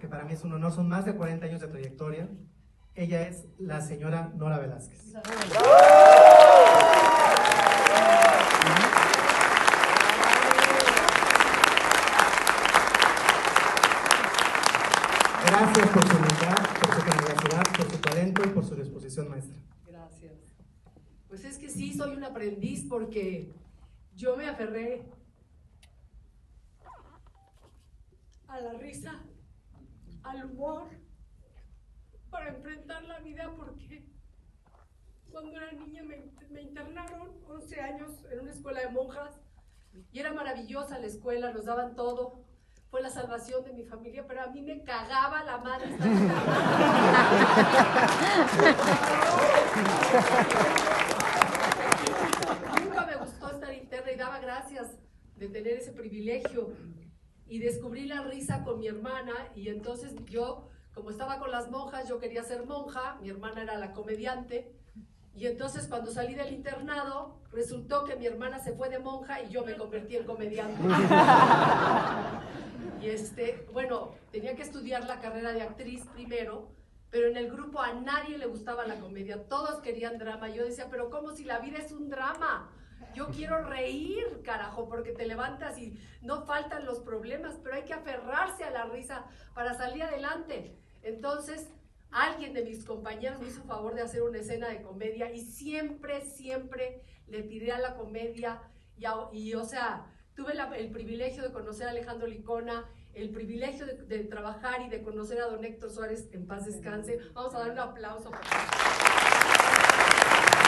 que para mí es un honor, son más de 40 años de trayectoria. Ella es la señora Nora Velázquez. Gracias por su humildad, por su generosidad, por su talento y por su disposición maestra. Gracias. Pues es que sí, soy un aprendiz porque yo me aferré a la risa, al humor, para enfrentar la vida porque cuando era niña me, internaron 11 años en una escuela de monjas y era maravillosa la escuela, nos daban todo, fue la salvación de mi familia, pero a mí me cagaba la madre. Nunca me gustó estar interna y daba gracias de tener ese privilegio y descubrí la risa con mi hermana y entonces yo, como estaba con las monjas, yo quería ser monja, mi hermana era la comediante y entonces cuando salí del internado resultó que mi hermana se fue de monja y yo me convertí en comediante. Y este, bueno, tenía que estudiar la carrera de actriz primero, pero en el grupo a nadie le gustaba la comedia, todos querían drama. Yo decía, pero ¿cómo si la vida es un drama? Yo quiero reír, carajo, porque te levantas y no faltan los problemas, pero hay que aferrarse a la risa para salir adelante. Entonces, alguien de mis compañeros me hizo favor de hacer una escena de comedia y siempre, siempre le tiré a la comedia y, y o sea, Tuve el privilegio de conocer a Alejandro Licona, el privilegio de, trabajar y de conocer a don Héctor Suárez en paz descanse. Vamos a dar un aplauso.